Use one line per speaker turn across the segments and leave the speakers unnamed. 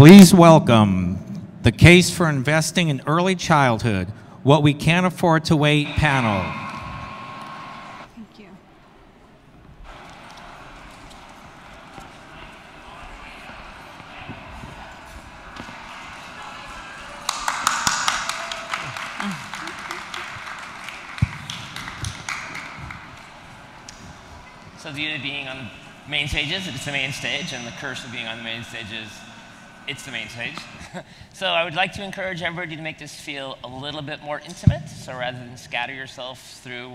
Please welcome the Case for Investing in Early Childhood What We Can't Afford to Wait panel.
Thank you.
So the of being on the main stage is it's the main stage, and the curse of being on the main stage is it's the main stage. so I would like to encourage everybody to make this feel a little bit more intimate. So rather than scatter yourself through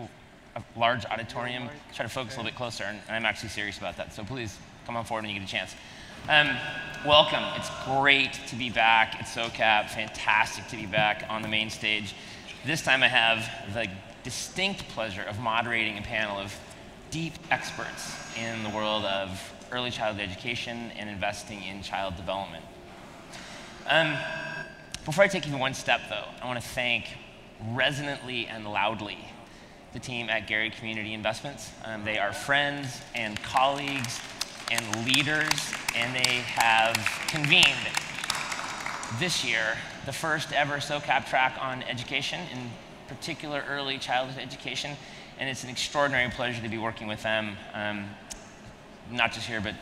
a large auditorium, try to focus a little bit closer, and I'm actually serious about that. So please come on forward when you get a chance. Um, welcome. It's great to be back at SOCAP. Fantastic to be back on the main stage. This time I have the distinct pleasure of moderating a panel of deep experts in the world of early childhood education and investing in child development. Um, before I take even one step, though, I want to thank resonantly and loudly the team at Gary Community Investments. Um, they are friends and colleagues and leaders, and they have convened this year the first ever SOCAP track on education, in particular early childhood education and it's an extraordinary pleasure to be working with them, um, not just here, but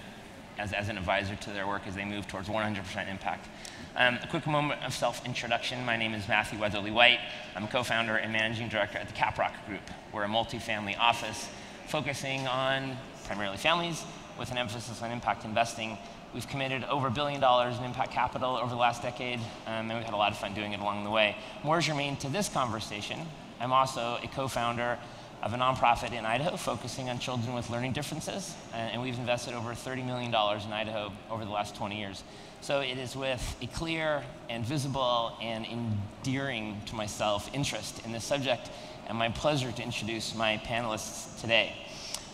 as, as an advisor to their work as they move towards 100% impact. Um, a quick moment of self-introduction. My name is Matthew Weatherley-White. I'm a co-founder and managing director at the Caprock Group. We're a multifamily office focusing on primarily families with an emphasis on impact investing. We've committed over a billion dollars in impact capital over the last decade, um, and we've had a lot of fun doing it along the way. More germane to this conversation, I'm also a co-founder of a nonprofit in Idaho focusing on children with learning differences. And we've invested over $30 million in Idaho over the last 20 years. So it is with a clear and visible and endearing to myself interest in this subject and my pleasure to introduce my panelists today.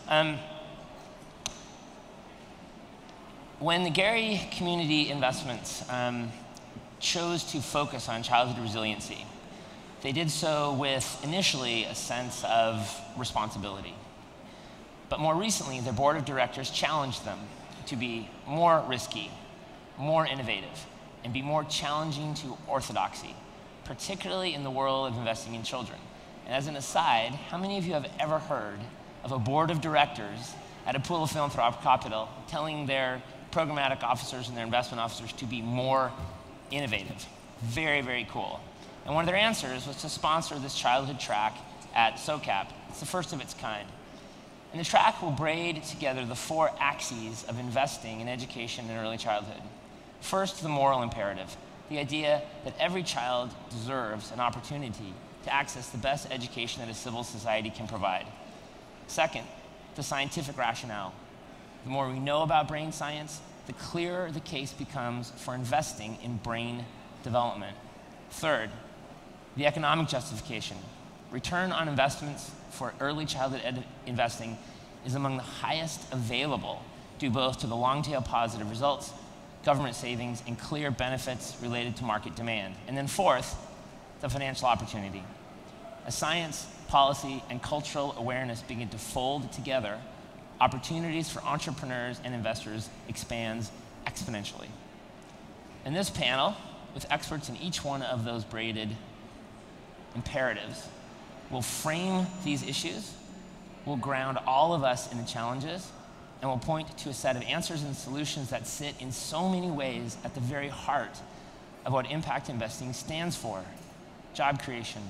Um, when the Gary Community Investments um, chose to focus on childhood resiliency, they did so with initially a sense of responsibility. But more recently, their board of directors challenged them to be more risky, more innovative, and be more challenging to orthodoxy, particularly in the world of investing in children. And as an aside, how many of you have ever heard of a board of directors at a pool of philanthropic capital telling their programmatic officers and their investment officers to be more innovative? Very, very cool. And one of their answers was to sponsor this childhood track at SOCAP. It's the first of its kind. And the track will braid together the four axes of investing in education in early childhood. First, the moral imperative, the idea that every child deserves an opportunity to access the best education that a civil society can provide. Second, the scientific rationale. The more we know about brain science, the clearer the case becomes for investing in brain development. Third, the economic justification. Return on investments for early childhood investing is among the highest available due both to the long tail positive results, government savings, and clear benefits related to market demand. And then fourth, the financial opportunity. As science, policy, and cultural awareness begin to fold together, opportunities for entrepreneurs and investors expands exponentially. In this panel, with experts in each one of those braided imperatives will frame these issues, will ground all of us in the challenges, and will point to a set of answers and solutions that sit in so many ways at the very heart of what impact investing stands for job creation,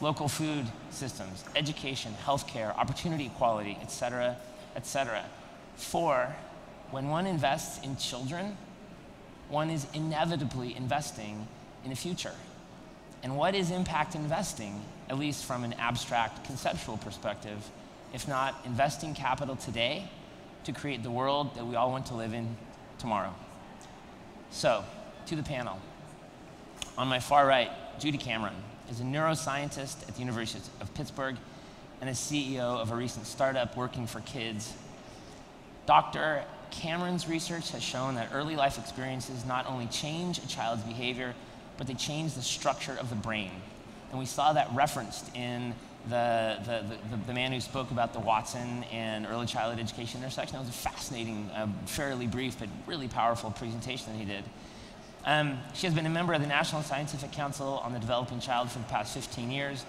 local food systems, education, healthcare, opportunity equality, et cetera, et cetera. For when one invests in children, one is inevitably investing in the future. And what is impact investing, at least from an abstract conceptual perspective, if not investing capital today to create the world that we all want to live in tomorrow? So, to the panel. On my far right, Judy Cameron is a neuroscientist at the University of Pittsburgh and a CEO of a recent startup working for kids. Dr. Cameron's research has shown that early life experiences not only change a child's behavior, but they changed the structure of the brain. And we saw that referenced in the, the, the, the, man who spoke about the Watson and early childhood education intersection. That was a fascinating, uh, fairly brief, but really powerful presentation that he did. Um, she has been a member of the National Scientific Council on the Developing Child for the past 15 years,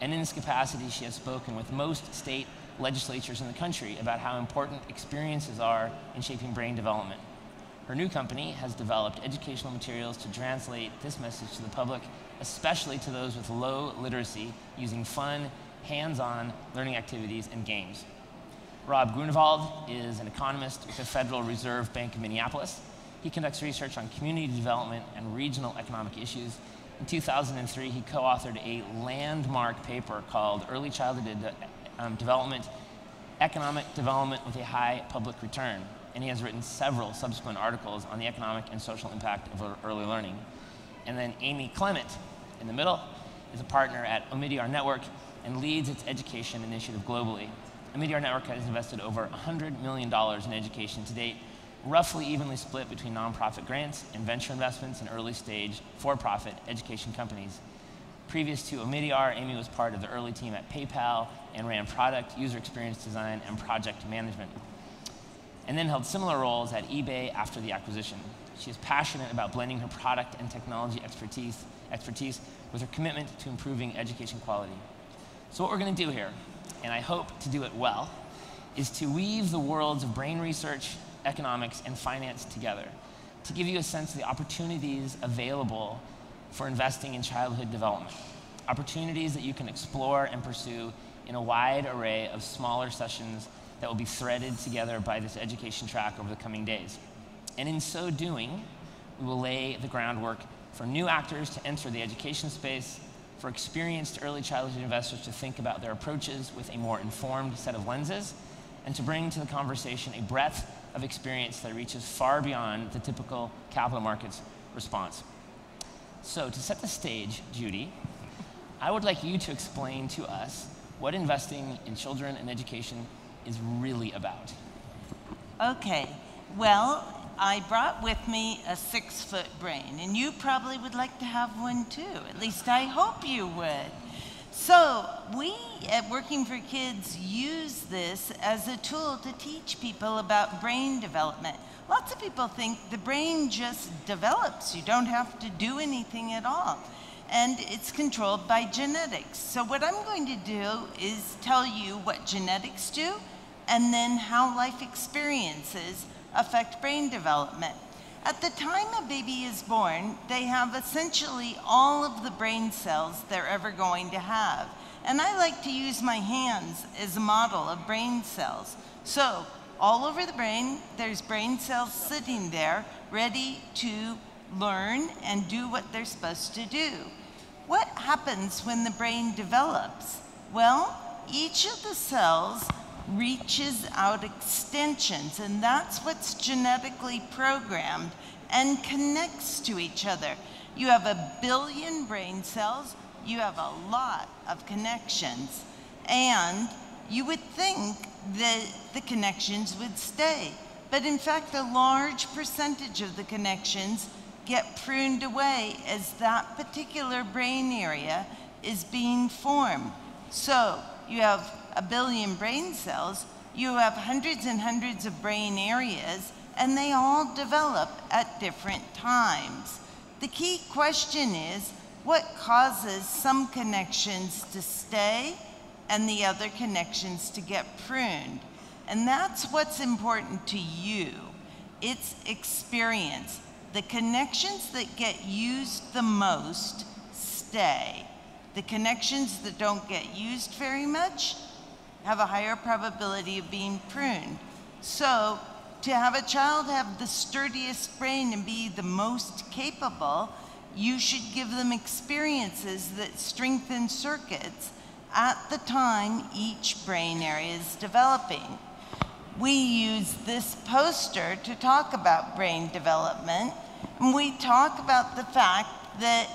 and in this capacity, she has spoken with most state legislatures in the country about how important experiences are in shaping brain development. Her new company has developed educational materials to translate this message to the public, especially to those with low literacy, using fun, hands-on learning activities and games. Rob Grunewald is an economist with the Federal Reserve Bank of Minneapolis. He conducts research on community development and regional economic issues. In 2003, he co-authored a landmark paper called Early Childhood um, Development, Economic Development with a High Public Return. And he has written several subsequent articles on the economic and social impact of early learning. And then Amy Klement, in the middle, is a partner at Omidyar Network and leads its education initiative globally. Omidyar Network has invested over $100 million in education to date, roughly evenly split between nonprofit grants and venture investments in early stage for-profit education companies. Previous to Omidyar, Amy was part of the early team at PayPal and ran product, user experience design, and project management, and then held similar roles at eBay after the acquisition. She is passionate about blending her product and technology expertise, expertise with her commitment to improving education quality. So what we're going to do here, and I hope to do it well, is to weave the worlds of brain research, economics, and finance together to give you a sense of the opportunities available for investing in childhood development. Opportunities that you can explore and pursue in a wide array of smaller sessions that will be threaded together by this education track over the coming days. And in so doing, we will lay the groundwork for new actors to enter the education space, for experienced early childhood investors to think about their approaches with a more informed set of lenses, and to bring to the conversation a breadth of experience that reaches far beyond the typical capital markets response. So, to set the stage, Judy, I would like you to explain to us what investing in children and education is really about.
Okay, well, I brought with me a six foot brain, and you probably would like to have one too. At least I hope you would. So, we at Working for Kids use this as a tool to teach people about brain development. Lots of people think the brain just develops, you don't have to do anything at all. And it's controlled by genetics. So, what I'm going to do is tell you what genetics do and then how life experiences affect brain development. At the time a baby is born, they have essentially all of the brain cells they're ever going to have. And I like to use my hands as a model of brain cells. So, all over the brain, there's brain cells sitting there ready to learn and do what they're supposed to do. What happens when the brain develops? Well, each of the cells reaches out extensions, and that's what's genetically programmed and connects to each other. You have a billion brain cells, you have a lot of connections, and you would think that the connections would stay. But in fact, a large percentage of the connections get pruned away as that particular brain area is being formed. So you have a billion brain cells, you have hundreds and hundreds of brain areas, and they all develop at different times. The key question is what causes some connections to stay and the other connections to get pruned? And that's what's important to you. It's experience. The connections that get used the most stay. The connections that don't get used very much have a higher probability of being pruned. So to have a child have the sturdiest brain and be the most capable, you should give them experiences that strengthen circuits at the time each brain area is developing. We use this poster to talk about brain development, and we talk about the fact that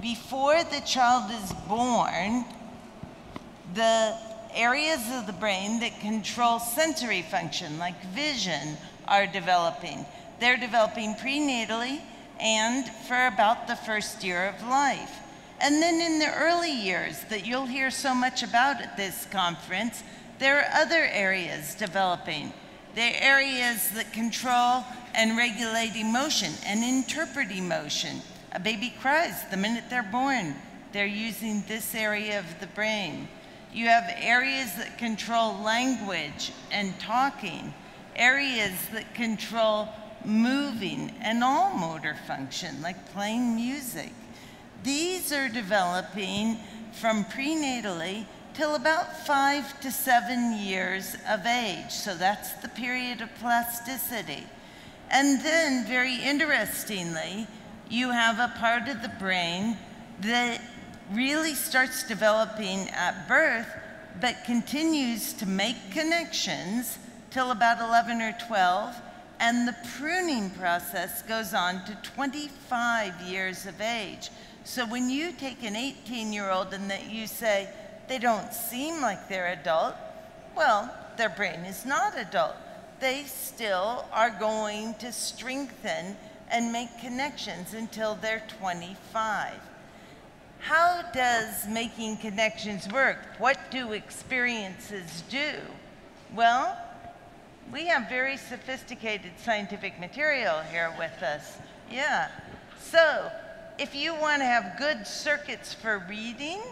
before the child is born, the areas of the brain that control sensory function, like vision, are developing. They're developing prenatally and for about the first year of life. And then in the early years that you'll hear so much about at this conference, there are other areas developing. They're areas that control and regulate emotion and interpret emotion. A baby cries the minute they're born. They're using this area of the brain. You have areas that control language and talking, areas that control moving and all motor function, like playing music. These are developing from prenatally till about five to seven years of age. So that's the period of plasticity. And then, very interestingly, you have a part of the brain that really starts developing at birth, but continues to make connections till about 11 or 12. And the pruning process goes on to 25 years of age. So when you take an 18 year old and that you say, they don't seem like they're adult, well, their brain is not adult. They still are going to strengthen and make connections until they're 25. How does making connections work? What do experiences do? Well, we have very sophisticated scientific material here with us. Yeah. So, if you want to have good circuits for reading,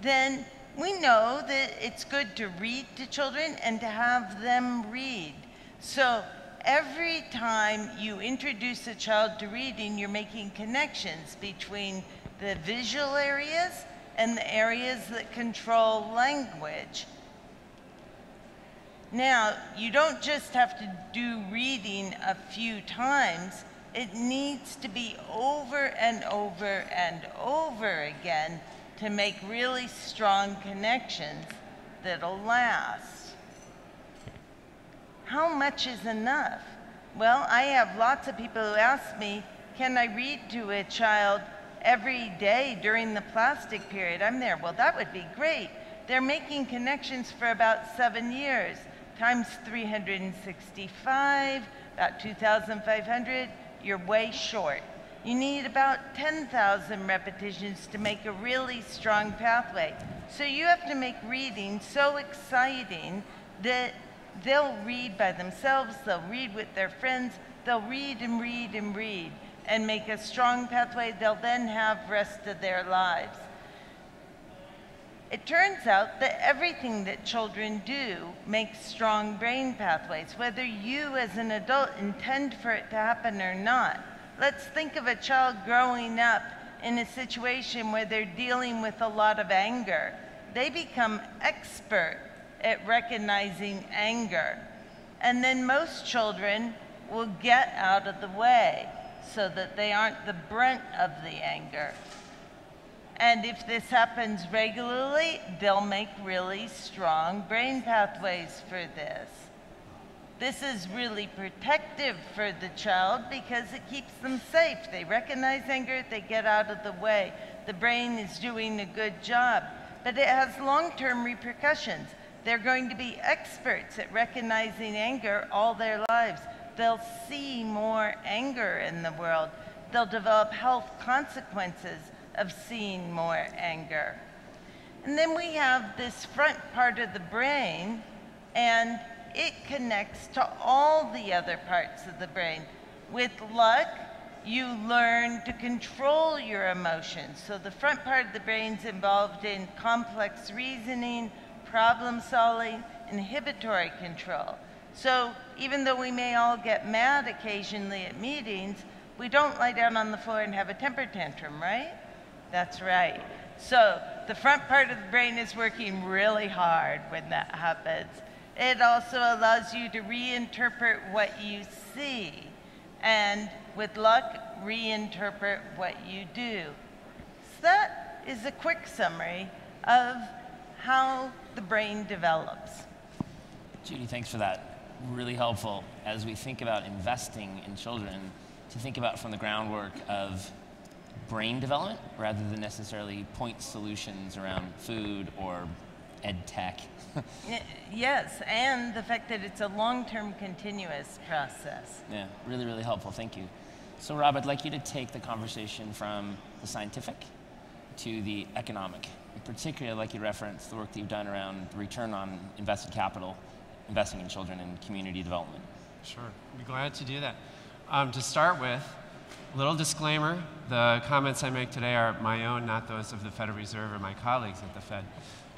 then we know that it's good to read to children and to have them read. So, every time you introduce a child to reading, you're making connections between the visual areas and the areas that control language. Now, you don't just have to do reading a few times, it needs to be over and over and over again to make really strong connections that'll last. How much is enough? Well, I have lots of people who ask me, can I read to a child every day during the plastic period. I'm there. Well, that would be great. They're making connections for about seven years, times 365, about 2,500. You're way short. You need about 10,000 repetitions to make a really strong pathway. So you have to make reading so exciting that they'll read by themselves, they'll read with their friends, they'll read and read and read and make a strong pathway they'll then have rest of their lives. It turns out that everything that children do makes strong brain pathways, whether you as an adult intend for it to happen or not. Let's think of a child growing up in a situation where they're dealing with a lot of anger. They become expert at recognizing anger. And then most children will get out of the way so that they aren't the brunt of the anger. And if this happens regularly, they'll make really strong brain pathways for this. This is really protective for the child because it keeps them safe. They recognize anger, they get out of the way. The brain is doing a good job. But it has long term repercussions. They're going to be experts at recognizing anger all their lives they'll see more anger in the world. They'll develop health consequences of seeing more anger. And then we have this front part of the brain, and it connects to all the other parts of the brain. With luck, you learn to control your emotions. So the front part of the brain's involved in complex reasoning, problem solving, inhibitory control. So even though we may all get mad occasionally at meetings, we don't lie down on the floor and have a temper tantrum, right? That's right. So the front part of the brain is working really hard when that happens. It also allows you to reinterpret what you see and with luck, reinterpret what you do. So that is a quick summary of how the brain develops.
Judy, thanks for that really helpful as we think about investing in children to think about from the groundwork of brain development rather than necessarily point solutions around food or ed tech.
yes, and the fact that it's a long term continuous process.
Yeah, really, really helpful. Thank you. So, Rob, I'd like you to take the conversation from the scientific to the economic. In particular, I'd like you to reference the work that you've done around the return on invested capital investing in children and community development.
Sure, be glad to do that. Um, to start with, a little disclaimer, the comments I make today are my own, not those of the Federal Reserve or my colleagues at the Fed.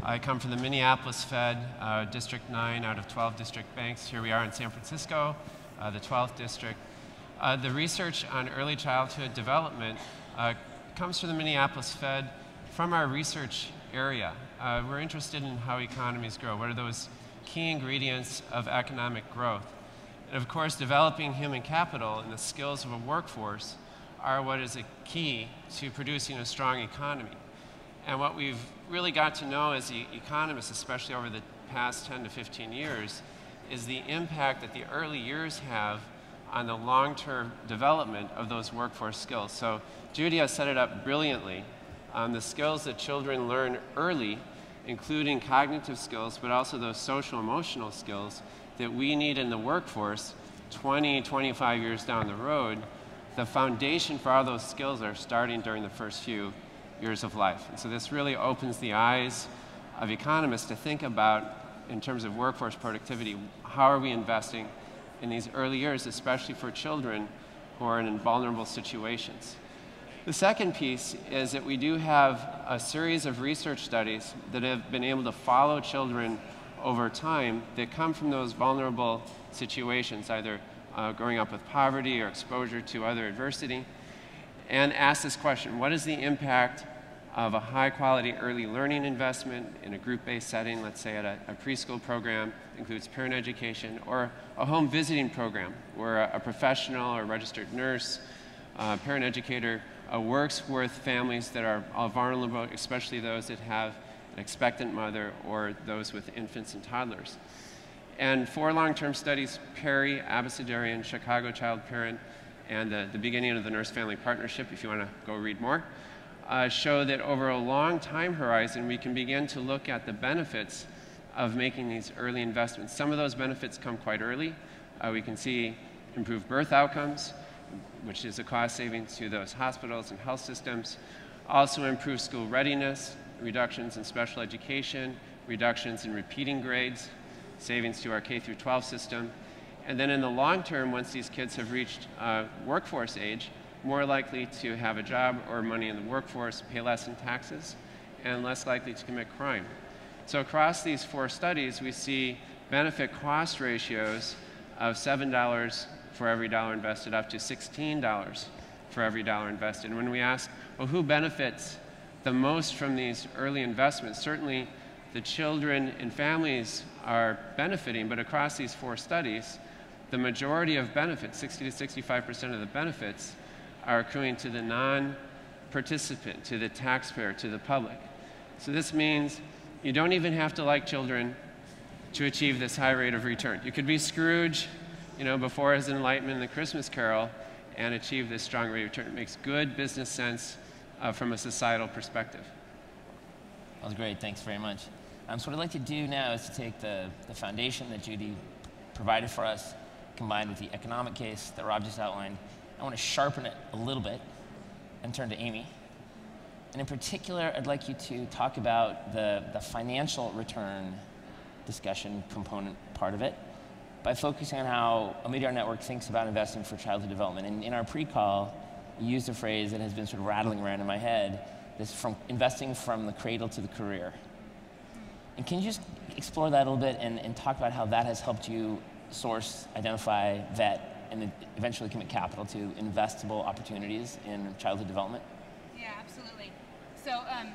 I come from the Minneapolis Fed, uh, District 9 out of 12 district banks. Here we are in San Francisco, uh, the 12th district. Uh, the research on early childhood development uh, comes from the Minneapolis Fed from our research area. Uh, we're interested in how economies grow. What are those key ingredients of economic growth? And of course, developing human capital and the skills of a workforce are what is a key to producing a strong economy. And what we've really got to know as economists, especially over the past 10 to 15 years, is the impact that the early years have on the long-term development of those workforce skills. So Judy has set it up brilliantly. Um, the skills that children learn early, including cognitive skills, but also those social emotional skills that we need in the workforce 20, 25 years down the road, the foundation for all those skills are starting during the first few years of life. And so this really opens the eyes of economists to think about, in terms of workforce productivity, how are we investing in these early years, especially for children who are in vulnerable situations. The second piece is that we do have a series of research studies that have been able to follow children over time that come from those vulnerable situations, either uh, growing up with poverty or exposure to other adversity, and ask this question, what is the impact of a high quality early learning investment in a group-based setting, let's say at a, a, preschool program, includes parent education, or a home visiting program where a, a professional or registered nurse, uh, parent educator uh, works with families that are vulnerable, especially those that have an expectant mother or those with infants and toddlers. And four long-term studies, Perry, Abecedarian, Chicago Child Parent, and the, the beginning of the Nurse Family Partnership, if you want to go read more, uh, show that over a long time horizon, we can begin to look at the benefits of making these early investments. Some of those benefits come quite early. Uh, we can see improved birth outcomes, which is a cost savings to those hospitals and health systems. Also improve school readiness, reductions in special education, reductions in repeating grades, savings to our K through 12 system. And then in the long term, once these kids have reached uh, workforce age, more likely to have a job or money in the workforce, pay less in taxes, and less likely to commit crime. So across these four studies, we see benefit cost ratios of $7 for every dollar invested up to $16 for every dollar invested. And when we ask, well, who benefits the most from these early investments, certainly the children and families are benefiting, but across these four studies, the majority of benefits, 60 to 65% of the benefits, are accruing to the non-participant, to the taxpayer, to the public. So this means you don't even have to like children to achieve this high rate of return. You could be Scrooge, you know, before his enlightenment in the Christmas Carol and achieve this strong rate of return. It makes good business sense uh, from a societal perspective.
That was great. Thanks very much. Um, so what I'd like to do now is to take the, the foundation that Judy provided for us, combined with the economic case that Rob just outlined, I want to sharpen it a little bit and turn to Amy. And in particular, I'd like you to talk about the, the financial return discussion component part of it by focusing on how Omidyar Network thinks about investing for childhood development. And in our pre-call, you used a phrase that has been sort of rattling around in my head, this from investing from the cradle to the career. And can you just explore that a little bit and, and talk about how that has helped you source, identify, vet, and eventually commit capital to investable opportunities in childhood development?
Yeah, absolutely. So um,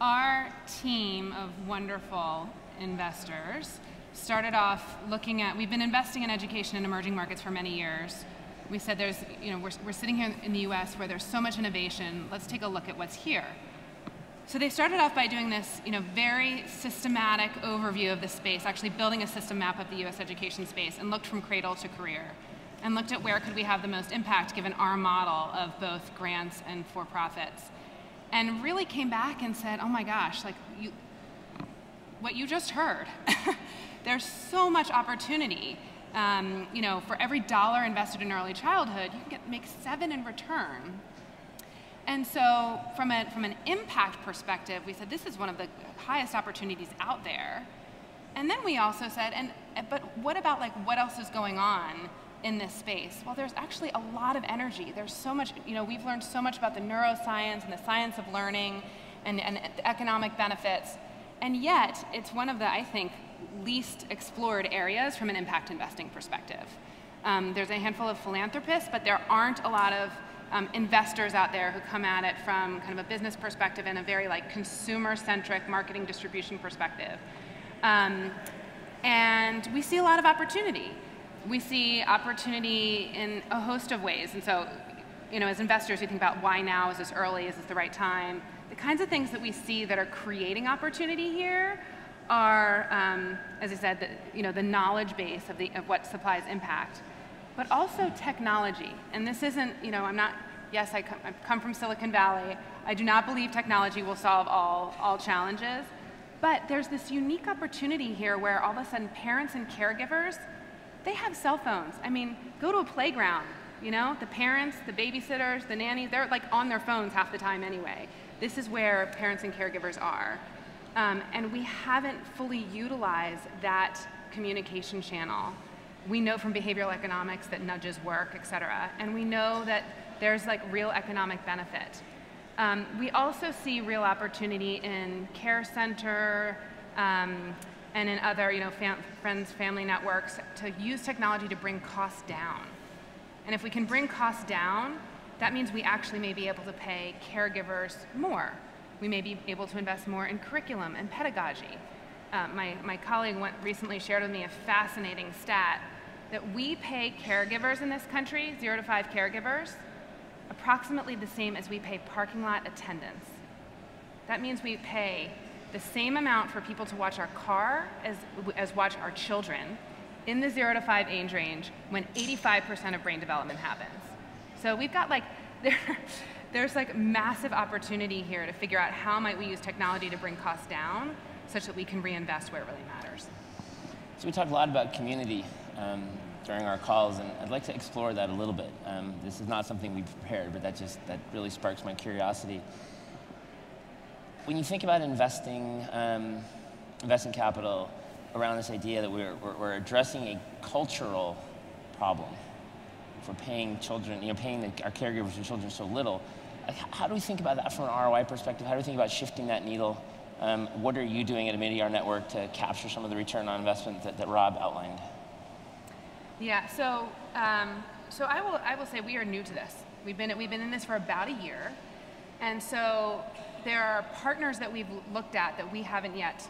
our team of wonderful investors started off looking at, we've been investing in education in emerging markets for many years. We said there's, you know, we're, we're sitting here in the US where there's so much innovation, let's take a look at what's here. So they started off by doing this, you know, very systematic overview of the space, actually building a system map of the US education space and looked from cradle to career and looked at where could we have the most impact given our model of both grants and for-profits. And really came back and said, oh my gosh, like you, what you just heard, there's so much opportunity. Um, you know, for every dollar invested in early childhood, you can get, make seven in return. And so from, a, from an impact perspective, we said this is one of the highest opportunities out there. And then we also said, and but what about like what else is going on in this space? Well, there's actually a lot of energy. There's so much, you know, we've learned so much about the neuroscience and the science of learning and, and the economic benefits. And yet, it's one of the, I think, least explored areas from an impact investing perspective. Um, there's a handful of philanthropists, but there aren't a lot of um, investors out there who come at it from kind of a business perspective and a very like consumer-centric marketing distribution perspective. Um, and we see a lot of opportunity. We see opportunity in a host of ways. And so, you know, as investors, we think about why now? Is this early? Is this the right time? The kinds of things that we see that are creating opportunity here are, um, as I said, the, you know, the knowledge base of, the, of what supplies impact but also technology. And this isn't, you know, I'm not, yes, I come, I come from Silicon Valley. I do not believe technology will solve all, all challenges. But there's this unique opportunity here where all of a sudden parents and caregivers, they have cell phones. I mean, go to a playground, you know, the parents, the babysitters, the nannies, they're like on their phones half the time anyway. This is where parents and caregivers are. Um, and we haven't fully utilized that communication channel we know from behavioral economics that nudges work, et cetera, and we know that there's like real economic benefit. Um, we also see real opportunity in care center um, and in other, you know, fam friends, family networks to use technology to bring costs down. And if we can bring costs down, that means we actually may be able to pay caregivers more. We may be able to invest more in curriculum and pedagogy. Uh, my, my colleague went, recently shared with me a fascinating stat that we pay caregivers in this country, zero to five caregivers, approximately the same as we pay parking lot attendants. That means we pay the same amount for people to watch our car as, as watch our children in the zero to five age range when 85% of brain development happens. So we've got like, there, there's like massive opportunity here to figure out how might we use technology to bring costs down such that we can reinvest where it really matters.
So we talked a lot about community um, during our calls, and I'd like to explore that a little bit. Um, this is not something we've prepared, but that just that really sparks my curiosity. When you think about investing, um, investing capital around this idea that we're, we're, we're, addressing a cultural problem for paying children, you know, paying the, our caregivers and children so little, how do we think about that from an ROI perspective? How do we think about shifting that needle? Um, what are you doing at Omidyar Network to capture some of the return on investment that, that Rob outlined?
Yeah, so, um, so I, will, I will say we are new to this. We've been, we've been in this for about a year. And so there are partners that we've looked at that we haven't yet,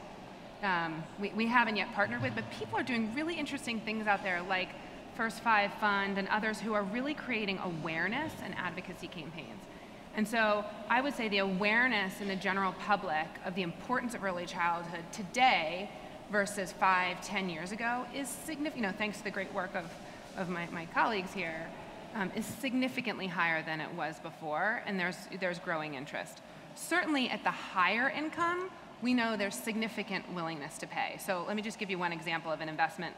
um, we, we haven't yet partnered with, but people are doing really interesting things out there like First Five Fund and others who are really creating awareness and advocacy campaigns. And so I would say the awareness in the general public of the importance of early childhood today versus five, ten years ago is significant, you know, thanks to the great work of, of my, my colleagues here, um, is significantly higher than it was before, and there's, there's growing interest. Certainly at the higher income, we know there's significant willingness to pay. So let me just give you one example of an investment.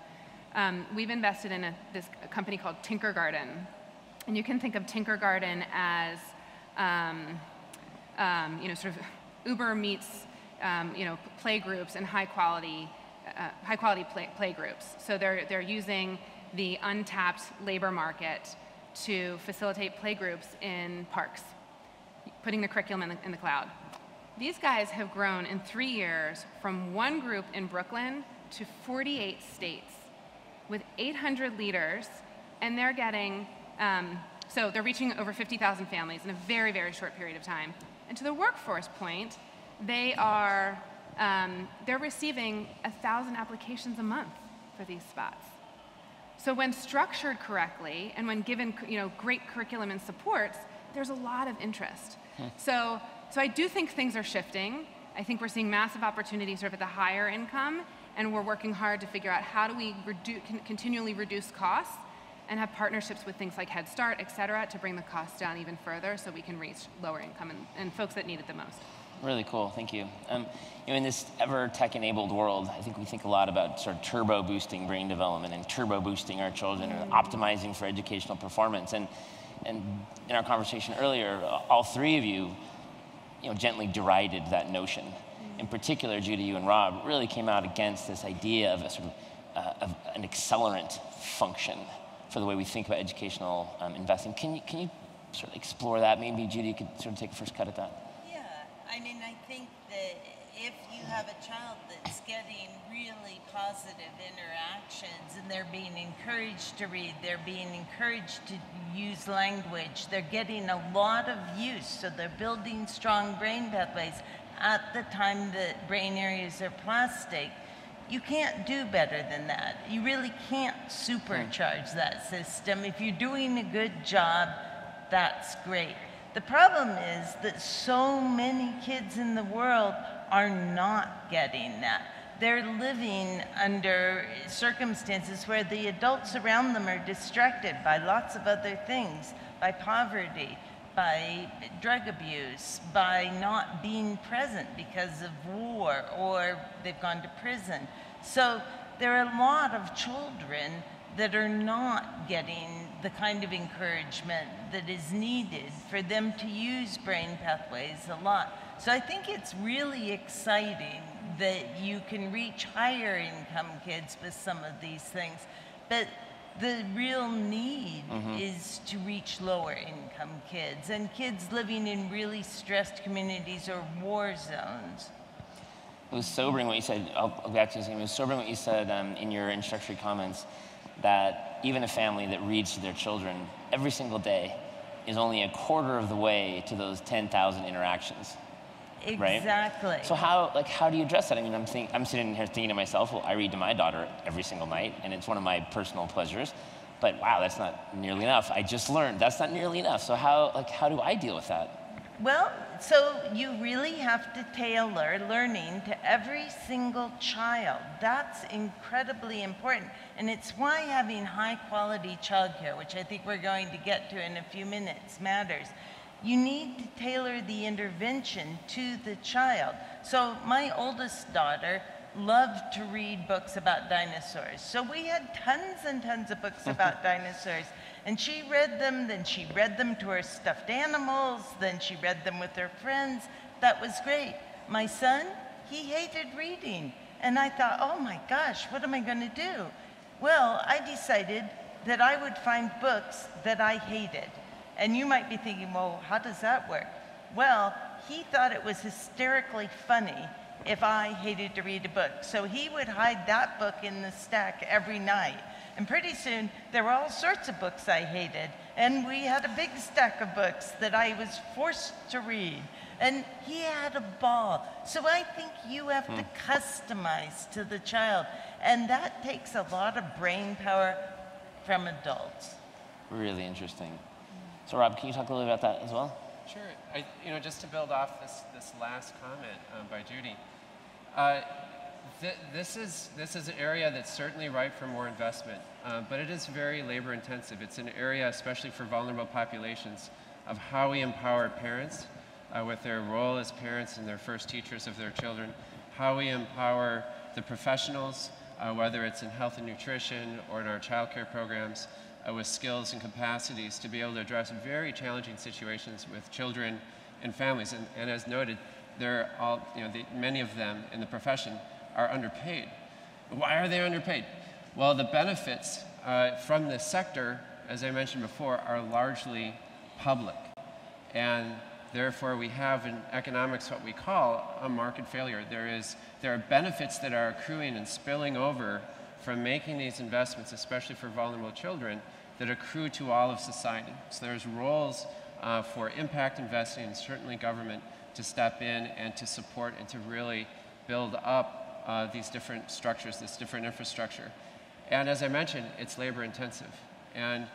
Um, we've invested in a, this a company called Tinkergarten, and you can think of Tinkergarten as, um, um, you know, sort of Uber meets, um, you know, play groups and high quality uh, high quality play, play groups. So they're, they're using the untapped labor market to facilitate play groups in parks, putting the curriculum in the, in the cloud. These guys have grown in three years from one group in Brooklyn to 48 states with 800 leaders, and they're getting, um, so they're reaching over 50,000 families in a very, very short period of time. And to the workforce point, they are um, they're receiving 1,000 applications a month for these spots. So when structured correctly and when given you know, great curriculum and supports, there's a lot of interest. Hmm. So, so I do think things are shifting. I think we're seeing massive opportunities sort of at the higher income, and we're working hard to figure out how do we redu continually reduce costs and have partnerships with things like Head Start, et cetera, to bring the cost down even further so we can reach lower income and, and folks that need it the most.
Really cool, thank you. Um, you know, in this ever tech-enabled world, I think we think a lot about sort of turbo boosting brain development and turbo boosting our children and optimizing for educational performance. And, and in our conversation earlier, all three of you, you know, gently derided that notion. In particular, Judy, you and Rob really came out against this idea of a sort of uh, an accelerant function for the way we think about educational um, investing. Can you, can you sort of explore that? Maybe Judy could sort of take a first cut at that.
Yeah, I mean, I think that if you have a child that's getting really positive interactions and they're being encouraged to read, they're being encouraged to use language, they're getting a lot of use, so they're building strong brain pathways at the time that brain areas are plastic you can't do better than that. You really can't supercharge that system. If you're doing a good job, that's great. The problem is that so many kids in the world are not getting that. They're living under circumstances where the adults around them are distracted by lots of other things, by poverty, by drug abuse, by not being present because of war, or they've gone to prison. So there are a lot of children that are not getting the kind of encouragement that is needed for them to use brain pathways a lot. So I think it's really exciting that you can reach higher income kids with some of these things. But the real need mm-hmm. is to reach lower income kids and kids living in really stressed communities or war zones.
It was sobering what you said. I'll, go back to this. It was sobering what you said um, in your introductory comments that even a family that reads to their children every single day is only a quarter of the way to those 10,000 interactions.
Exactly.
Right? So how like how do you address that? I mean, I'm think, I'm sitting here thinking to myself, well, I read to my daughter every single night, and it's one of my personal pleasures. But wow, that's not nearly enough. I just learned that's not nearly enough. So how like how do I deal with that?
Well, so you really have to tailor learning to every single child. That's incredibly important. And it's why having high quality childcare, which I think we're going to get to in a few minutes, matters you need to tailor the intervention to the child. So my oldest daughter loved to read books about dinosaurs. So we had tons and tons of books about dinosaurs. And she read them, then she read them to her stuffed animals, then she read them with her friends. That was great. My son, he hated reading. And I thought, oh my gosh, what am I going to do? Well, I decided that I would find books that I hated. And you might be thinking, well, how does that work? Well, he thought it was hysterically funny if I hated to read a book. So he would hide that book in the stack every night. And pretty soon, there were all sorts of books I hated. And we had a big stack of books that I was forced to read. And he had a ball. So I think you have hmm. to customize to the child. And that takes a lot of brain power from adults.
Really interesting. So Rob, can you talk a little bit about that as well?
Sure. I, you know, just to build off this, this last comment um, by Judy, uh, th this, is, this is an area that's certainly ripe for more investment, uh, but it is very labor intensive. It's an area, especially for vulnerable populations, of how we empower parents uh, with their role as parents and their first teachers of their children, how we empower the professionals, uh, whether it's in health and nutrition or in our childcare programs, uh, with skills and capacities to be able to address very challenging situations with children and families. And, and as noted, they're all, you know, the, many of them in the profession are underpaid. Why are they underpaid? Well, the benefits uh, from this sector, as I mentioned before, are largely public. And therefore, we have in economics what we call a market failure. There, is, there are benefits that are accruing and spilling over from making these investments, especially for vulnerable children, that accrue to all of society. So there's roles uh, for impact investing and certainly government to step in and to support and to really build up uh, these different structures, this different infrastructure. And as I mentioned, it's labor intensive. And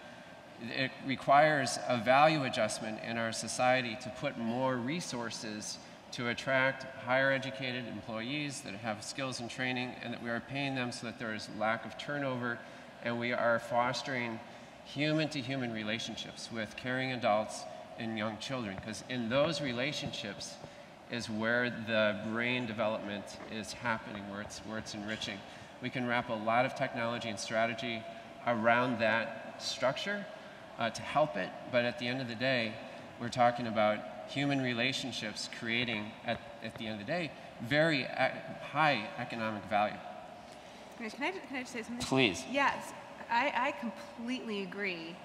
it requires a value adjustment in our society to put more resources to attract higher educated employees that have skills and training and that we are paying them so that there is lack of turnover and we are fostering human to human relationships with caring adults and young children because in those relationships is where the brain development is happening, where it's, where it's enriching. We can wrap a lot of technology and strategy around that structure uh, to help it, but at the end of the day, we're talking about human relationships creating, at, at the end of the day, very high economic value.
Can I, can I just say something?
Please.
Yes, I, I completely agree.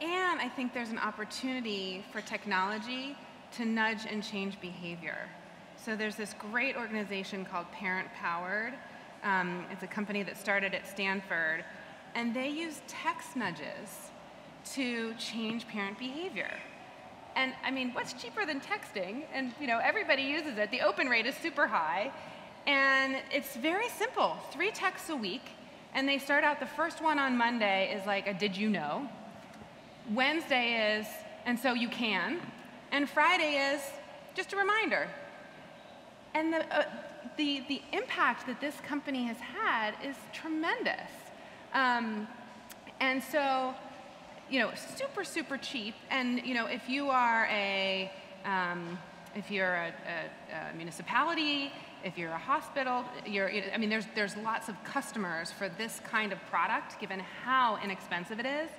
And I think there's an opportunity for technology to nudge and change behavior. So there's this great organization called Parent Powered. Um, it's a company that started at Stanford, and they use text nudges to change parent behavior. And I mean, what's cheaper than texting? And you know, everybody uses it. The open rate is super high. And it's very simple. Three texts a week. And they start out the first one on Monday is like a did you know? Wednesday is and so you can. And Friday is just a reminder. And the, uh, the, the impact that this company has had is tremendous. Um, and so you know, super, super cheap. And, you know, if you are a, um, if you're a, a, a, municipality, if you're a hospital, you're, I mean, there's, there's lots of customers for this kind of product, given how inexpensive it is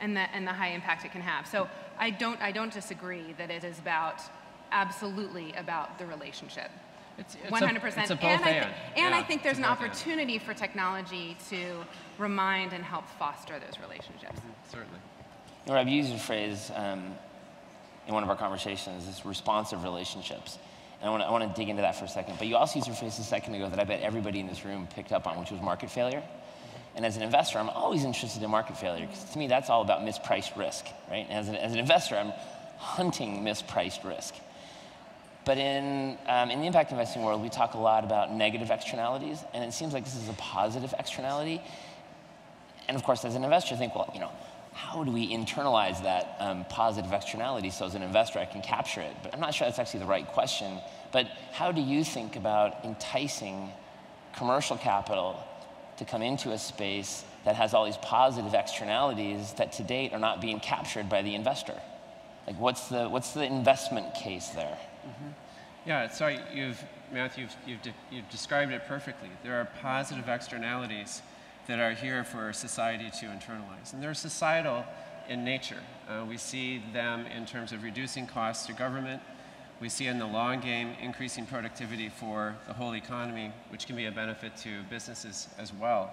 and the, and the high impact it can have. So I don't, I don't disagree that it is about, absolutely about the relationship.
It's, it's 100%. A, it's a and, I, th-
and
yeah,
I think there's an opportunity and. for technology to remind and help foster those relationships.
Mm-hmm. Certainly.
You know, I've used the phrase um, in one of our conversations is responsive relationships. And I want, to, I dig into that for a second. But you also used a phrase a second ago that I bet everybody in this room picked up on, which was market failure. And as an investor, I'm always interested in market failure because to me, that's all about mispriced risk, right? And as an, as an investor, I'm hunting mispriced risk. But in, um, in the impact investing world, we talk a lot about negative externalities, and it seems like this is a positive externality. And of course, as an investor, I think, well, you know, how do we internalize that um, positive externality so as an investor I can capture it? But I'm not sure that's actually the right question. But how do you think about enticing commercial capital to come into a space that has all these positive externalities that to date are not being captured by the investor? Like, what's the, what's the investment case there?
Mm-hmm. Yeah, sorry, you've, Matthew, you've, you've, de- you've described it perfectly. There are positive externalities that are here for society to internalize. And they're societal in nature. Uh, we see them in terms of reducing costs to government. We see in the long game increasing productivity for the whole economy, which can be a benefit to businesses as well.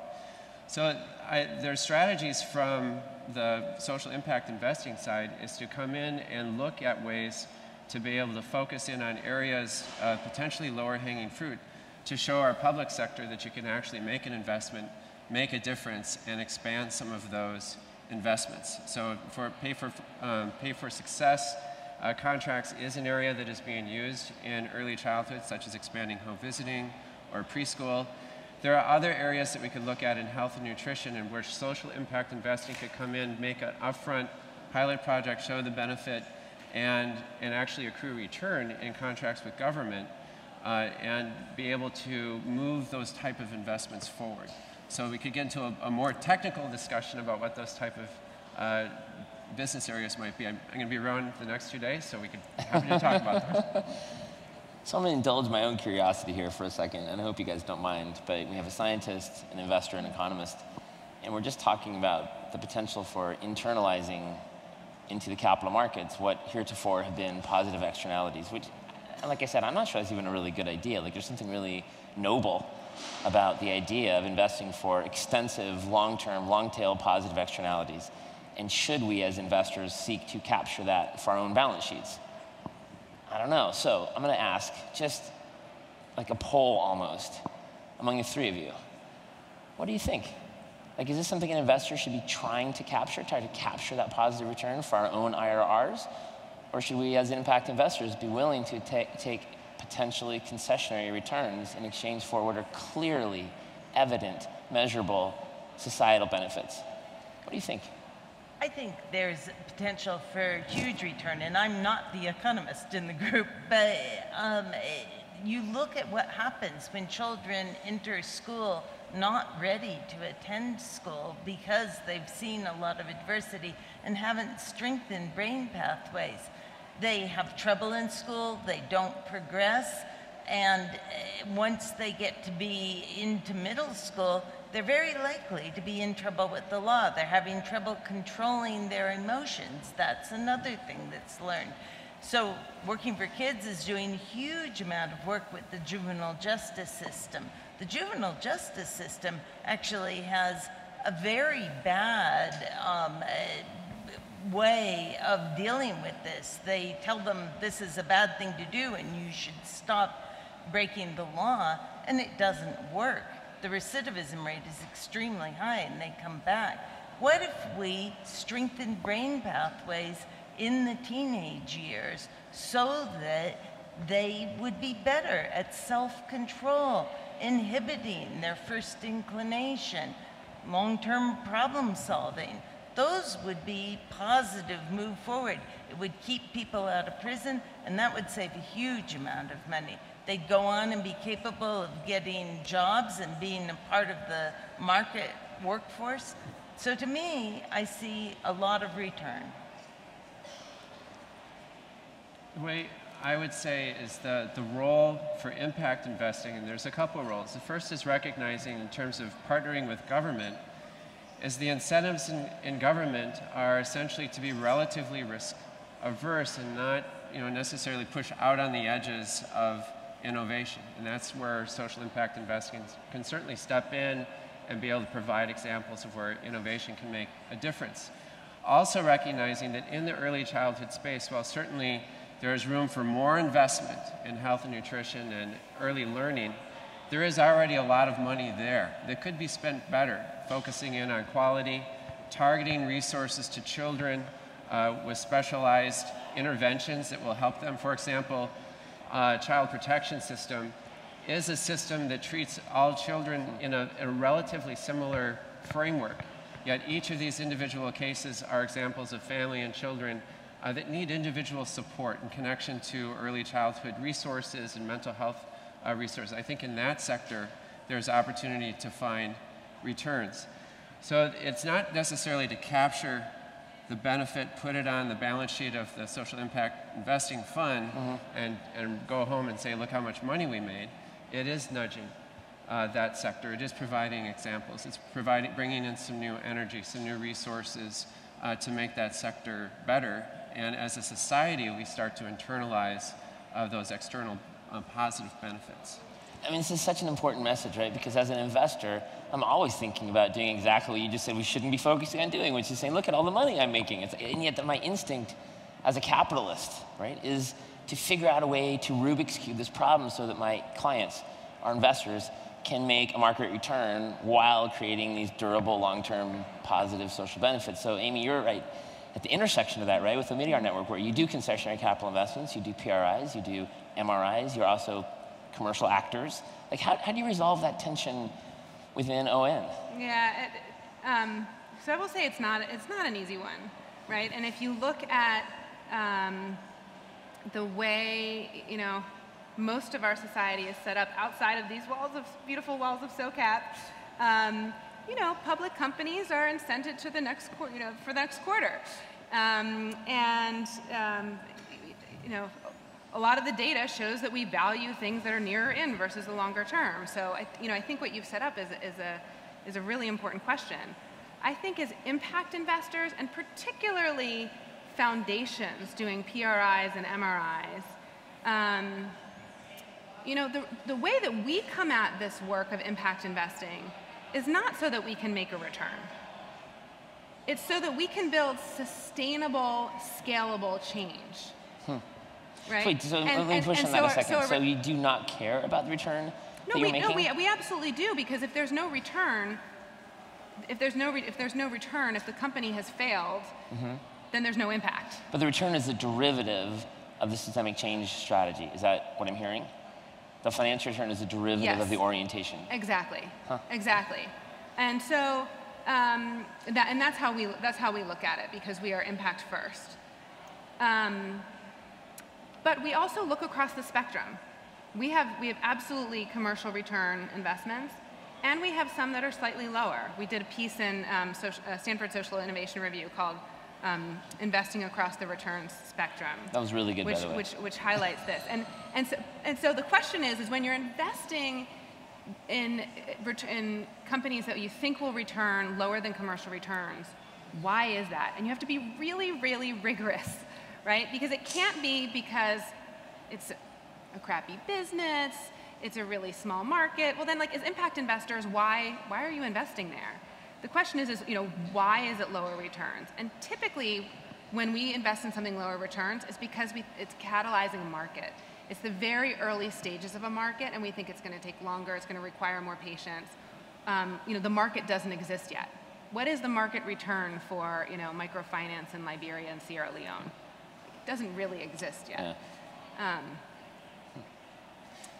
So I, their strategies from the social impact investing side is to come in and look at ways to be able to focus in on areas of potentially lower hanging fruit to show our public sector that you can actually make an investment make a difference and expand some of those investments. So for pay for, um, pay for success uh, contracts is an area that is being used in early childhood, such as expanding home visiting or preschool. There are other areas that we could look at in health and nutrition in which social impact investing could come in, make an upfront pilot project, show the benefit, and, and actually accrue return in contracts with government, uh, and be able to move those type of investments forward. So we could get into a, a more technical discussion about what those type of uh, business areas might be. I'm, I'm going to be around the next two days, so we could happy to talk about those.
So I'm going to indulge my own curiosity here for a second, and I hope you guys don't mind. But we have a scientist, an investor, an economist, and we're just talking about the potential for internalizing into the capital markets what heretofore have been positive externalities. Which, like I said, I'm not sure that's even a really good idea. Like there's something really noble about the idea of investing for extensive, long-term, long-tail positive externalities. And should we, as investors, seek to capture that for our own balance sheets? I don't know. So I'm going to ask, just like a poll almost, among the three of you. What do you think? Like, is this something an investor should be trying to capture, try to capture that positive return for our own IRRs? Or should we, as impact investors, be willing to take, take potentially concessionary returns in exchange for what are clearly evident, measurable societal benefits. What do you think?
I think there's potential for huge return, and I'm not the economist in the group, but um, you look at what happens when children enter school not ready to attend school because they've seen a lot of adversity and haven't strengthened brain pathways they have trouble in school, they don't progress, and eh, once they get to be into middle school, they're very likely to be in trouble with the law. They're having trouble controlling their emotions. That's another thing that's learned. So Working for Kids is doing a huge amount of work with the juvenile justice system, The juvenile justice system actually has a very bad um, uh, way of dealing with this. They tell them this is a bad thing to do and you should stop breaking the law, and it doesn't work. The recidivism rate is extremely high and they come back. What if we strengthen brain pathways in the teenage years so that they would be better at self control, inhibiting their first inclination, long term problem solving? Those would be positive move forward. It would keep people out of prison, and that would save a huge amount of money. They'd go on and be capable of getting jobs and being a part of the market workforce. So to me, I see a lot of return.
The way I would say is the, the role for impact investing, and there's a couple roles. The first is recognizing in terms of partnering with government, is the incentives in, in government are essentially to be relatively risk averse and not you know, necessarily push out on the edges of innovation. And that's where social impact investing can certainly step in and be able to provide examples of where innovation can make a difference. Also recognizing that in the early childhood space, while certainly there is room for more investment in health and nutrition and early learning, there is already a lot of money there that could be spent better, focusing in on quality, targeting resources to children uh, with specialized interventions that will help them. For example, uh, child protection system is a system that treats all children in a, a, relatively similar framework. Yet each of these individual cases are examples of family and children uh, that need individual support in connection to early childhood resources and mental health uh, resources. I think in that sector, there's opportunity to find returns. So it's not necessarily to capture the benefit, put it on the balance sheet of the social impact investing fund, mm-hmm. and, and go home and say, look how much money we made. It is nudging uh, that sector. It is providing examples. It's providing, bringing in some new energy, some new resources uh, to make that sector better. And as a society, we start to internalize uh, those external uh, positive benefits.
I mean, this is such an important message, right? Because as an investor, I'm always thinking about doing exactly what you just said we shouldn't be focusing on doing, which is saying, look at all the money I'm making. It's, and yet, my instinct as a capitalist, right, is to figure out a way to Rubik's Cube this problem so that my clients, our investors, can make a market return while creating these durable, long term, positive social benefits. So, Amy, you're right at the intersection of that, right, with the Omidyar Network, where you do concessionary capital investments, you do PRIs, you do MRIs, you're also commercial actors. Like, how, how do you resolve that tension within ON?
Yeah, it, um, so I will say it's not, it's not an easy one, right? And if you look at um, the way, you know, most of our society is set up outside of these walls of beautiful walls of SOCAP, um, you know, public companies are incented to the next, you know, for the next quarter. Um, and, um, you know, a lot of the data shows that we value things that are nearer in versus the longer term. So, I, you know, I think what you've set up is, is, a, is a really important question. I think as impact investors, and particularly foundations doing PRIs and MRIs, um, you know, the, the way that we come at this work of impact investing is not so that we can make a return. It's so that we can build sustainable, scalable change. Hmm. Right?
Wait, so and, let me push and, on that so a second. So, so, you do not care about the return
no,
we,
No, we, we absolutely do because if there's no return, if there's no, if there's no return, if the company has failed, mm-hmm. then there's no impact.
But the return is a derivative of the systemic change strategy. Is that what I'm hearing? The financial return is a derivative
yes.
of the orientation.
Exactly. Huh. Exactly. And so, um, that, and that's how we that's how we look at it because we are impact first. Um, but we also look across the spectrum. We have, we have absolutely commercial return investments, and we have some that are slightly lower. We did a piece in um, social, uh, Stanford Social Innovation Review called um, Investing Across the Returns Spectrum.
That was really good,
which,
by the way.
Which, which highlights this. And, and, so, and so the question is, is when you're investing in, in companies that you think will return lower than commercial returns, why is that? And you have to be really, really rigorous right? Because it can't be because it's a crappy business, it's a really small market. Well, then, like, as impact investors, why, why are you investing there? The question is, is, you know, why is it lower returns? And typically, when we invest in something lower returns, it's because we, it's catalyzing a market. It's the very early stages of a market, and we think it's going to take longer. It's going to require more patience. Um, you know, the market doesn't exist yet. What is the market return for, you know, microfinance in Liberia and Sierra Leone? It doesn't really exist yet. Yeah. Um,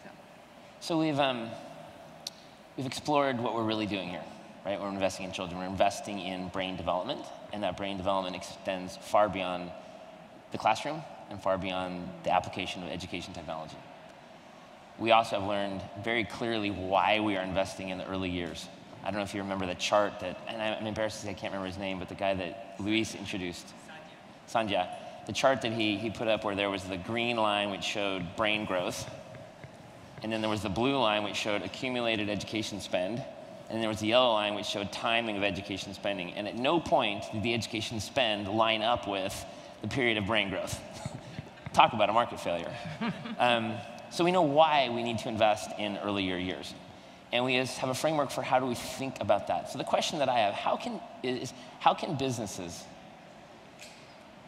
so. so we've um, we've explored what we're really doing here right? We're investing in children. We're investing in brain development, and that brain development extends far beyond the classroom and far beyond the application of education technology. We also have learned very clearly why we are investing in the early years. I don't know if you remember the chart that, and I'm embarrassed to say I can't remember his name, but the guy that Luis introduced, Sandhya, the chart that he, he put up where there was the green line which showed brain growth, and then there was the blue line which showed accumulated education spend, and then there was the yellow line which showed timing of education spending. And at no point did the education spend line up with the period of brain growth. Talk about a market failure. um, so we know why we need to invest in earlier years. And we have a framework for how do we think about that. So the question that I have, how can, is, how can businesses,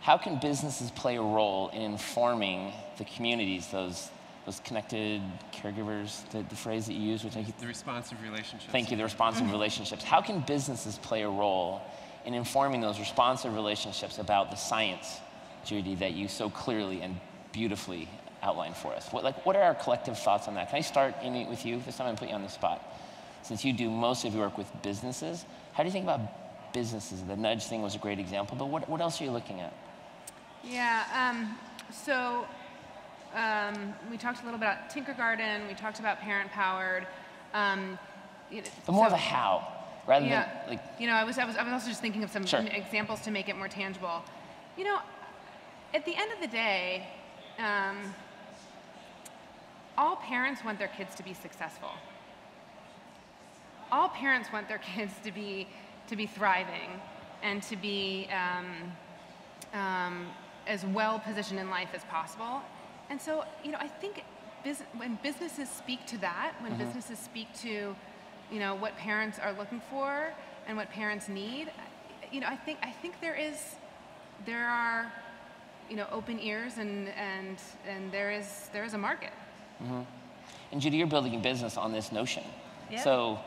how can businesses play a role in informing the communities, those those connected caregivers, the, the phrase that you use, which I
the responsive relationships.
Thank you, the responsive relationships. How can businesses play a role in informing those responsive relationships about the science, Judy, that you so clearly and beautifully outlined for us? What, like, what are our collective thoughts on that? Can I start, Amy, with you? This time I'm going to put you on the spot. Since you do most of your work with businesses, how do you think about businesses? The nudge thing was a great example, but what, what else are you looking at?
Yeah, um, so um, we talked a little bit about Tinkergarten. We talked about parent-powered. Um,
but more so, of a how, rather yeah,
than like. You know, I was, I was I was also just thinking of some
sure.
examples to make it more tangible. You know, at the end of the day, um, all parents want their kids to be successful. All parents want their kids to be to be thriving and to be um, um, as well positioned in life as possible. And so, you know, I think bus- when businesses speak to that, when mm-hmm. businesses speak to, you know, what parents are looking for and what parents need, you know, I think I think there is, there are, you know, open ears and and and there is there is a market.
Mm-hmm. And Judy, you're building a business on this notion.
Yeah.
So.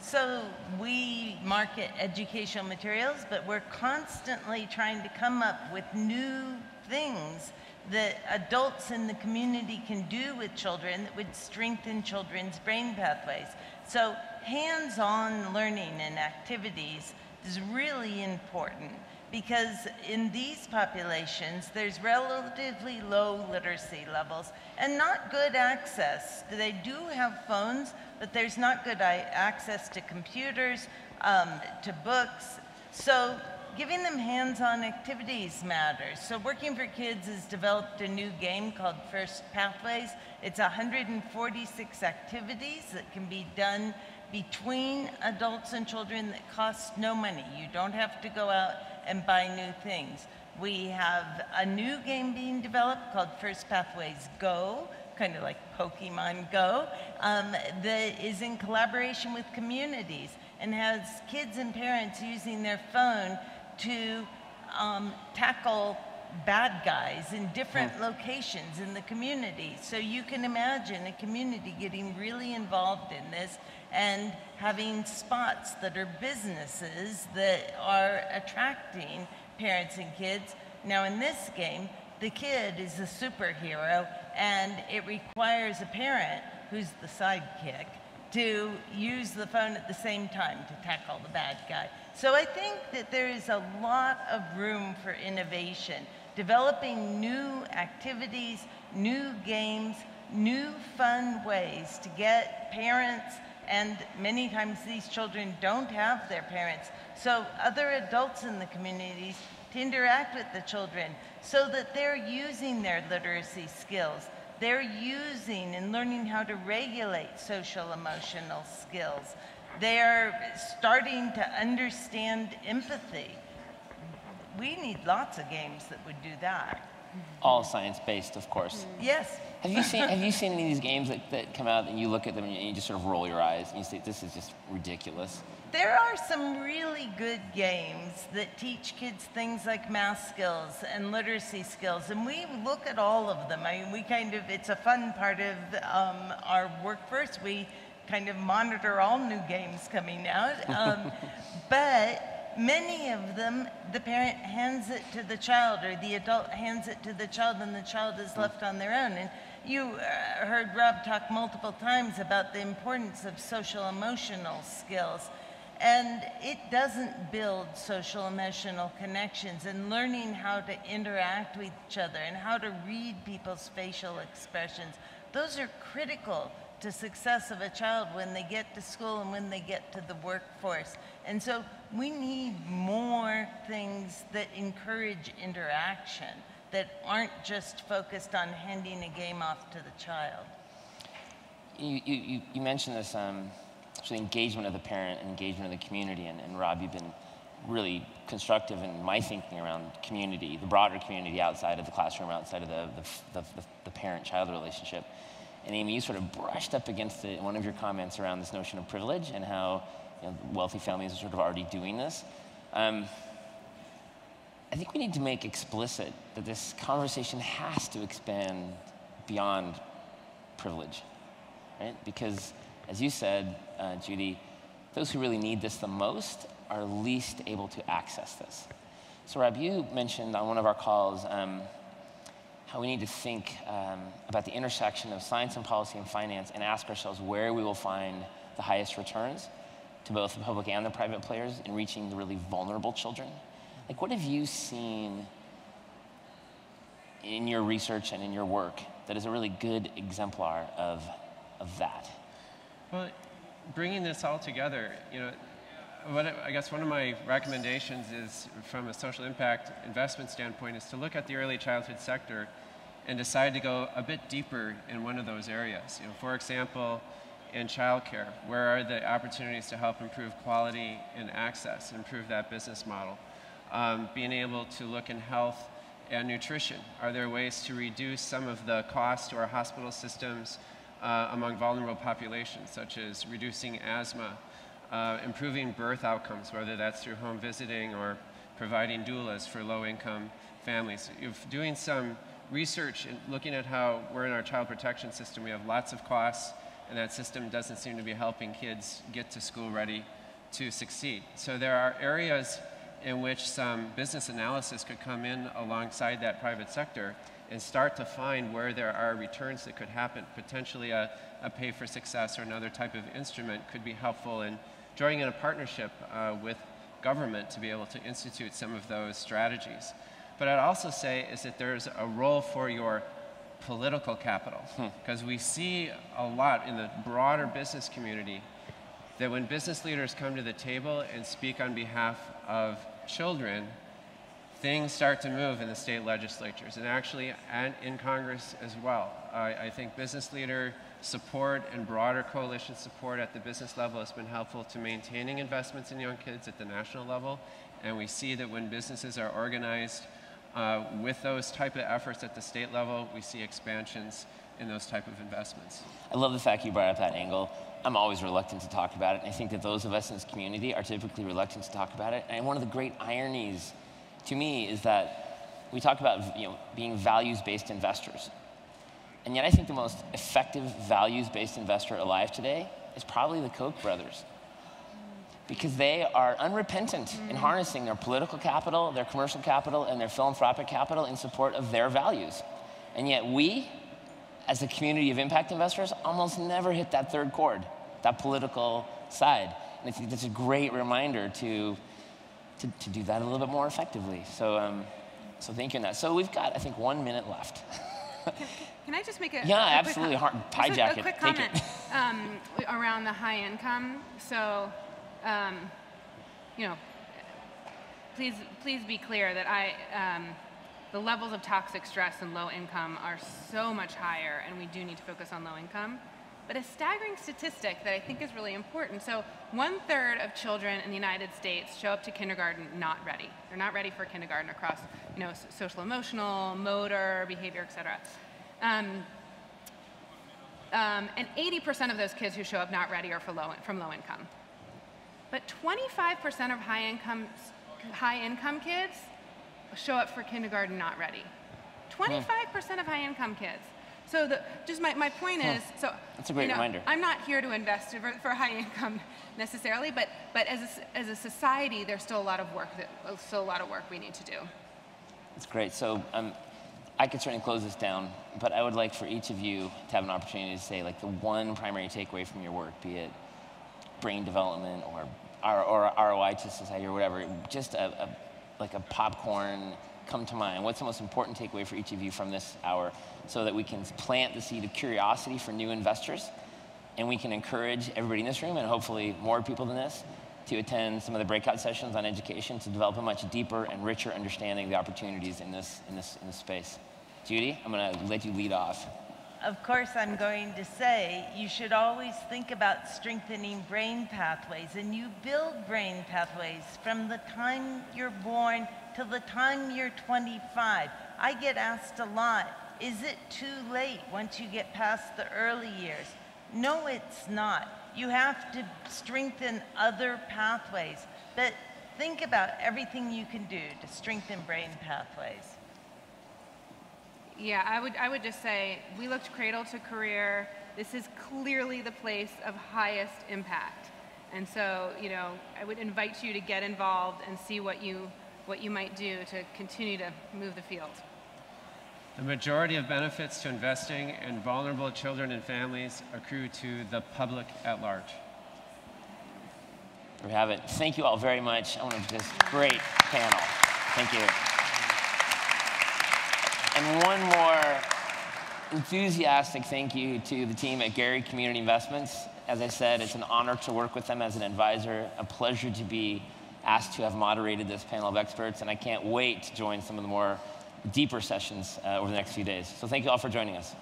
So we market educational materials, but we're constantly trying to come up with new things that adults in the community can do with children that would strengthen children's brain pathways. So hands-on learning and activities is really important because in these populations, there's relatively low literacy levels and not good access. They do have phones, but there's not good access to computers, um, to books. So giving them hands-on activities matters. So Working for Kids has developed a new game called First Pathways. It's 146 activities that can be done between adults and children that cost no money. You don't have to go out and buy new things. We have a new game being developed called First Pathways Go, kind of like Pokemon Go, um, that is in collaboration with communities and has kids and parents using their phone to um, tackle bad guys in different hmm. locations in the community. So you can imagine a community getting really involved in this and having spots that are businesses that are attracting parents and kids. Now in this game, the kid is a superhero and it requires a parent who's the sidekick to use the phone at the same time to tackle the bad guy. So I think that there is a lot of room for innovation, developing new activities, new games, new fun ways to get parents, and many times these children don't have their parents, so other adults in the communities to interact with the children so that they're using their literacy skills. They're using and learning how to regulate social emotional skills. They're starting to understand empathy. We need lots of games that would do that.
all science-based, of course.
Yes.
Have you seen Have you seen any of these games that, that come out and you look at them and you just sort of roll your eyes and you say, "This is just ridiculous."
There are some really good games that teach kids things like math skills and literacy skills, and we look at all of them. I mean, we kind of, it's a fun part of um, our workforce. We kind of monitor all new games coming out. Um, but many of them, the parent hands it to the child or the adult hands it to the child and the child is left on their own. And you uh, heard Rob talk multiple times about the importance of social emotional skills. And it doesn't build social emotional connections and learning how to interact with each other and how to read people's facial expressions. Those are critical to success of a child when they get to school and when they get to the workforce. And so we need more things that encourage interaction that aren't just focused on handing a game off to the child.
You, you, you mentioned this um, so engagement of the parent and engagement of the community. And, and Rob, you've been really constructive in my thinking around community, the broader community outside of the classroom, outside of the, the, the, the parent-child relationship. And Amy, you sort of brushed up against it one of your comments around this notion of privilege and how you know, wealthy families are sort of already doing this. Um, I think we need to make explicit that this conversation has to expand beyond privilege, right? Because, as you said, uh, Judy, those who really need this the most are least able to access this. So, Rob, you mentioned on one of our calls um, how we need to think um, about the intersection of science and policy and finance and ask ourselves where we will find the highest returns to both the public and the private players in reaching the really vulnerable children. Like, what have you seen in your research and in your work that is a really good exemplar of, of that?
Well, bringing this all together, you know, what I guess one of my recommendations is, from a social impact investment standpoint, is to look at the early childhood sector and decide to go a bit deeper in one of those areas. You know, for example, in childcare, where are the opportunities to help improve quality and access, improve that business model? Um, being able to look in health and nutrition. Are there ways to reduce some of the cost to our hospital systems uh, among vulnerable populations, such as reducing asthma, uh, improving birth outcomes, whether that's through home visiting or providing doulas for low-income families. If doing some research and looking at how we're in our child protection system, we have lots of costs, and that system doesn't seem to be helping kids get to school ready to succeed. So there are areas in which some business analysis could come in alongside that private sector and start to find where there are returns that could happen. Potentially a, a pay for success or another type of instrument could be helpful in joining in a partnership uh, with government to be able to institute some of those strategies. But I'd also say is that there's a role for your political capital because hmm. we see a lot in the broader business community that when business leaders come to the table and speak on behalf of children, things start to move in the state legislatures and actually and in Congress as well. I, I think business leader support and broader coalition support at the business level has been helpful to maintaining investments in young kids at the national level. And we see that when businesses are organized uh, with those type of efforts at the state level, we see expansions in those type of investments.
I love the fact you brought up that angle. I'm always reluctant to talk about it. And I think that those of us in this community are typically reluctant to talk about it. And one of the great ironies to me is that we talk about you know, being values-based investors. And yet I think the most effective values-based investor alive today is probably the Koch brothers. Because they are unrepentant mm. in harnessing their political capital, their commercial capital, and their philanthropic capital in support of their values. And yet we, as a community of impact investors, almost never hit that third chord, that political side. And I think that's a great reminder to, to, to do that a little bit more effectively. So, um, so thank you on that. So we've got, I think, one minute left.
can, can, I just make a
yeah,
a
absolutely hijack
a, a quick comment um, around the high income. So, um, you know, please please be clear that I um, the levels of toxic stress and low income are so much higher, and we do need to focus on low income. But a staggering statistic that I think is really important. So, one third of children in the United States show up to kindergarten not ready. They're not ready for kindergarten across, you know, social, emotional, motor, behavior, et cetera. Um, um, and 80% of those kids who show up not ready are low, from low income. But 25% of high income, high income kids show up for kindergarten not ready. 25% of high income kids. So the, just my, my point is, so
That's a great
you know,
reminder.
I'm not here to invest for, for high income necessarily, but, but as, a, as a society, there's still a lot of work that, still a lot of work we need to do.
That's great. So um, I could certainly close this down, but I would like for each of you to have an opportunity to say like the one primary takeaway from your work, be it brain development or, or, or ROI to society or whatever, just a, a like a popcorn come to mind? What's the most important takeaway for each of you from this hour so that we can plant the seed of curiosity for new investors and we can encourage everybody in this room and hopefully more people than this to attend some of the breakout sessions on education to develop a much deeper and richer understanding of the opportunities in this, in this, in this space. Judy, I'm going to let you lead off.
Of course, I'm going to say you should always think about strengthening brain pathways, and you build brain pathways from the time you're born till the time you're 25. I get asked a lot, is it too late once you get past the early years? No, it's not. You have to strengthen other pathways, but think about everything you can do to strengthen brain pathways.
Yeah, I would, I would just say we looked cradle to career. This is clearly the place of highest impact. And so, you know, I would invite you to get involved and see what you, what you might do to continue to move the field.
The majority of benefits to investing in vulnerable children and families accrue to the public at large.
There we have it. Thank you all very much. I want to just great panel. Thank you. And one more enthusiastic thank you to the team at Gary Community Investments. As I said, it's an honor to work with them as an advisor, a pleasure to be asked to have moderated this panel of experts, and I can't wait to join some of the more deeper sessions uh, over the next few days. So thank you all for joining us.